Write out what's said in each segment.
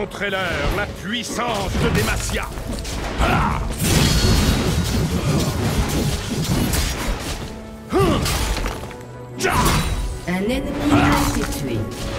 Montrez-leur la puissance de Demacia. Ah. Hum. Un ennemi a été tué.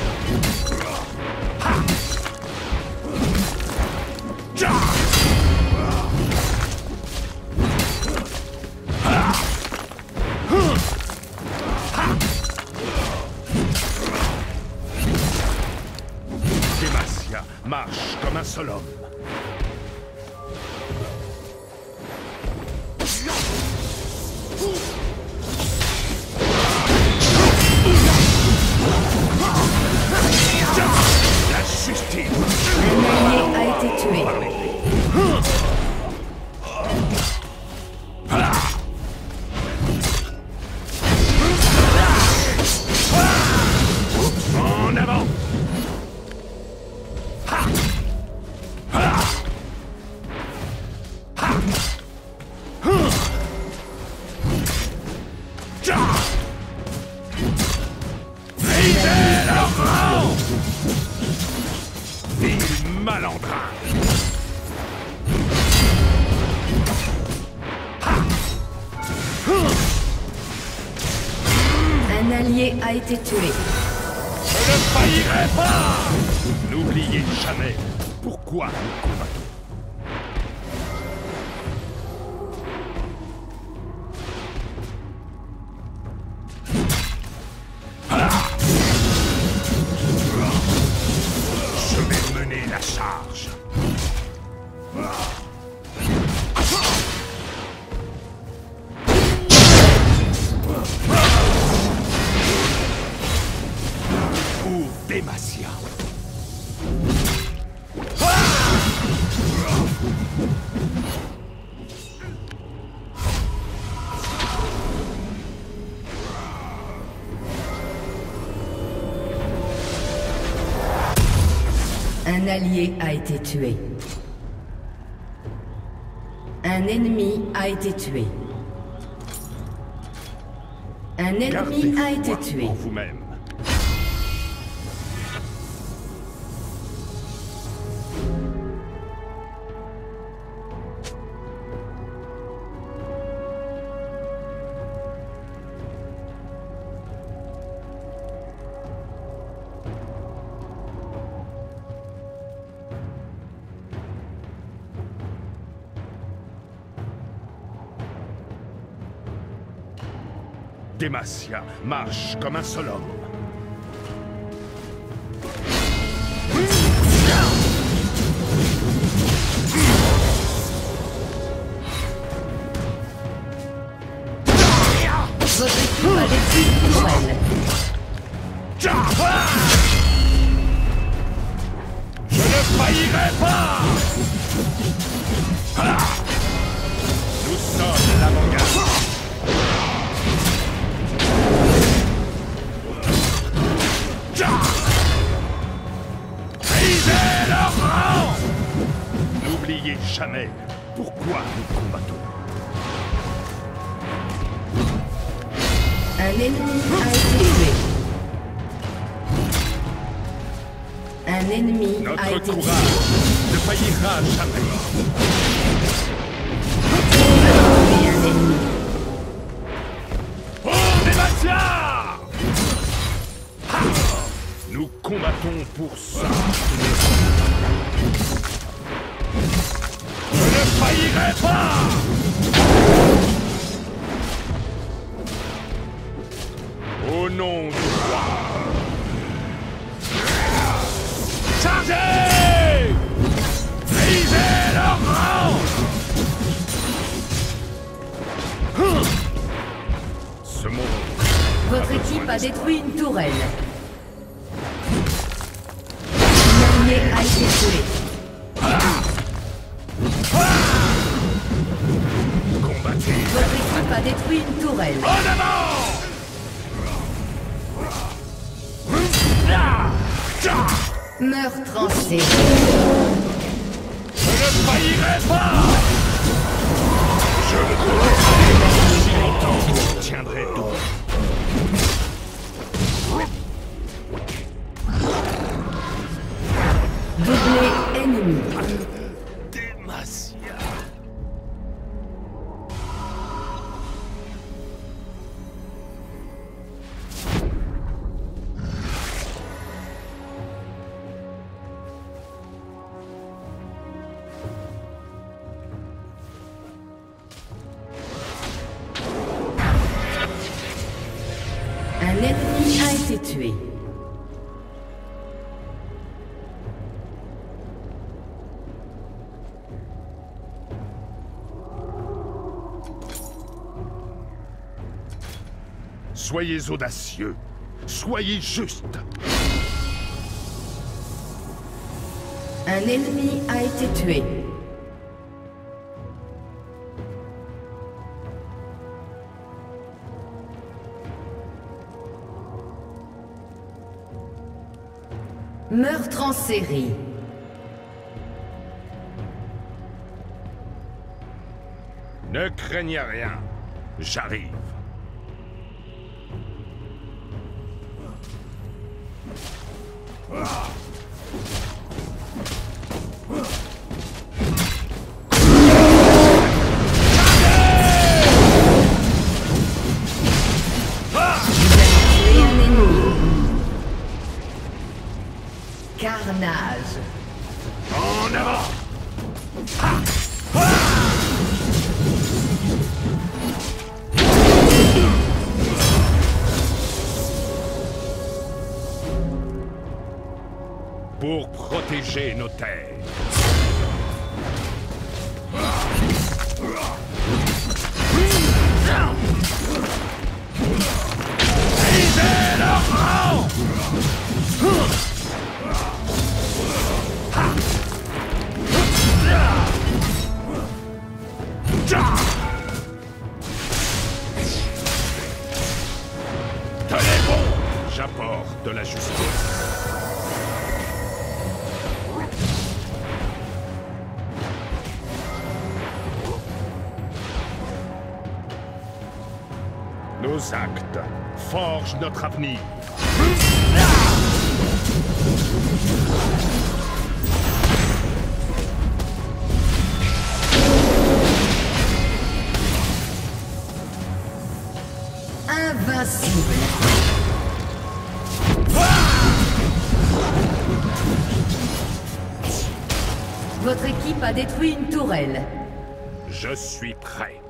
A été tué. Je ne faillirai pas N'oubliez jamais pourquoi nous combattons. Allié a été tué. Un ennemi a été tué. Un ennemi a été tué. vous-même. Demacia marche comme un seul homme. Je ne faillirai pas Ah Nous sommes l'avant-garde. N'oubliez jamais pourquoi nous combattons. Un ennemi a été tué. Un ennemi a Notre été courage tué. ne faillira jamais. Tué un ennemi. Pour Demacia Ha Nous combattons pour ça. Faillirai pas. Au nom du roi. Chargez. Brisez leur rang. Ce monde Votre équipe a détruit une tourelle. Un allié a été tué. A détruit une tourelle. En avant Meurtre en série. Je ne faillirai pas Je ne pourrai pas si longtemps je tiendrai debout. Doublé été Soyez audacieux. Soyez juste. Un ennemi a été tué. Meurtre en série. Ne craignez rien. J'arrive. Pour protéger nos terres. Tenez bon J'apporte de la justice. Nos actes forgent notre avenir. Invincible. Votre équipe a détruit une tourelle. Je suis prêt.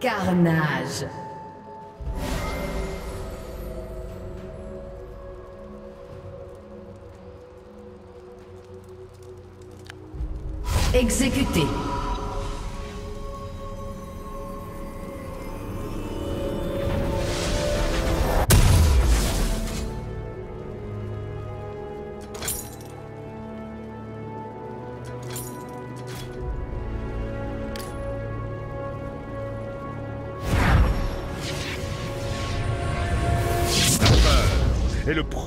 Carnage. Exécuté.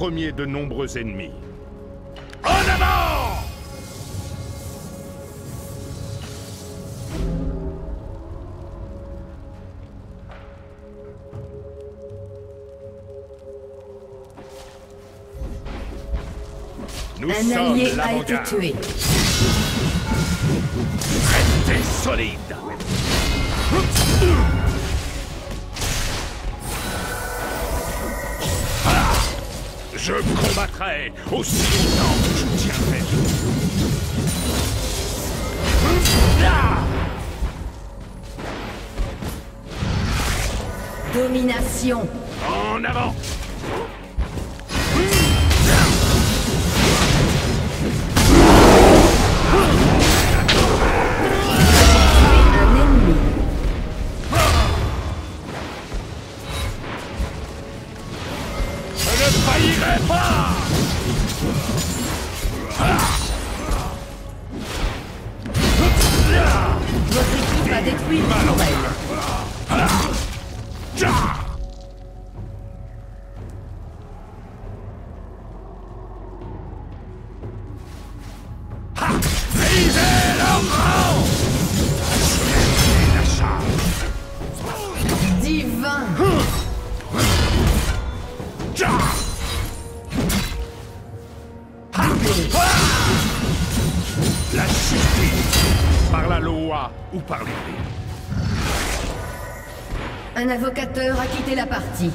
Premier de nombreux ennemis. En avant Nous Un sommes allié a été l'avant-garde. tué. Restez solide. Je combattrai aussi longtemps que je tiendrai. Domination. En avant Yeah. Un avocateur a quitté la partie.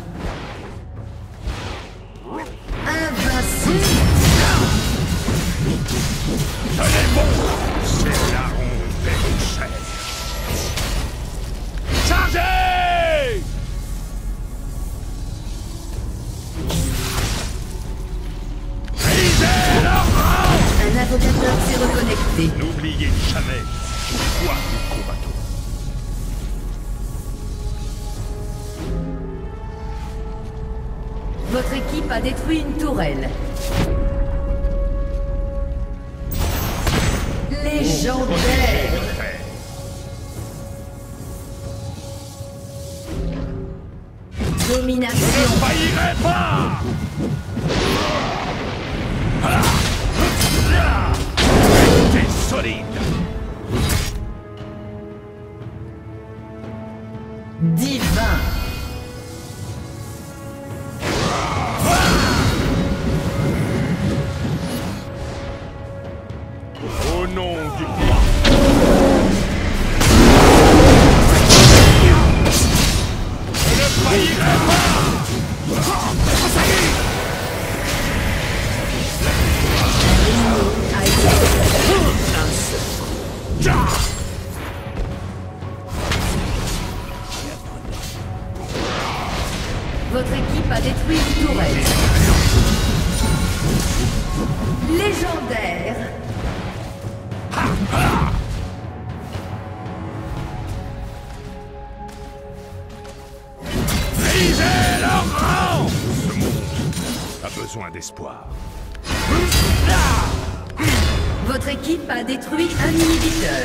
A détruit une tourelle. Légendaire. Je Domination. Divin Légendaire Brisez leur rang Ce monde a besoin d'espoir. Votre équipe a détruit un inhibiteur.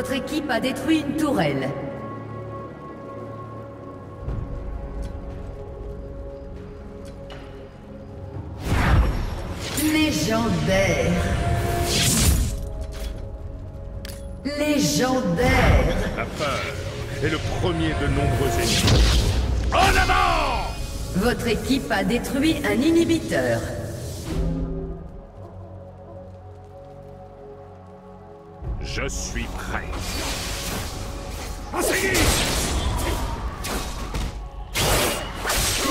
Votre équipe a détruit une tourelle. Légendaire. Légendaire. La peur est le premier de nombreux ennemis. En avant Votre équipe a détruit un inhibiteur. Je suis prêt. Enseignez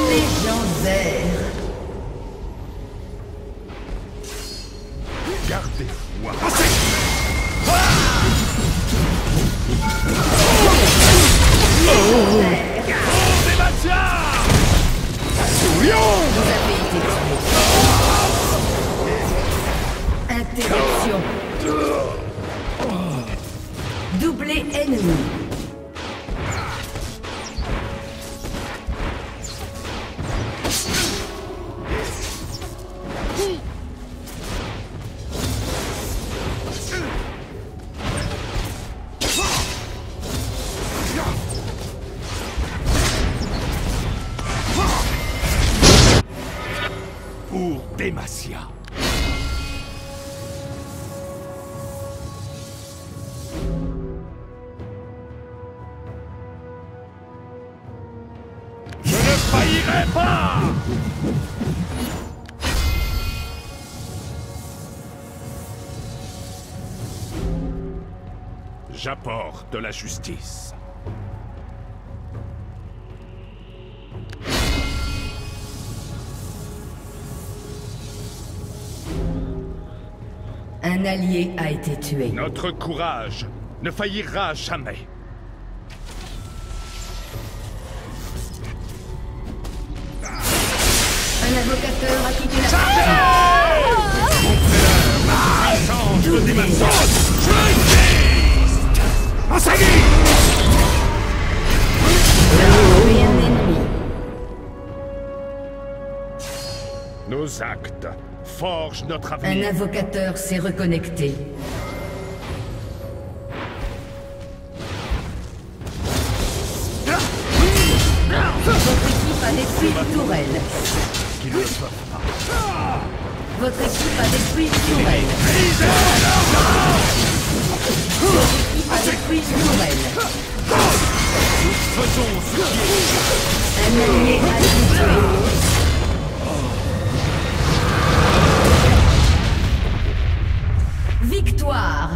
Légendaire. Gardez foi. Enseignez Sébastien Vous Doublé ennemi. Pas J'apporte la justice. Un allié a été tué. Notre courage ne faillira jamais. Invocateur a quitté la Je un ennemi. Nos actes forgent notre Un invocateur s'est reconnecté. Votre équipe a détruit une tourelle qu'il le soit. Votre équipe a détruit une nouvelle. Votre équipe a détruit une nouvelle. Nous faisons ce qui est. Un allié a été. Victoire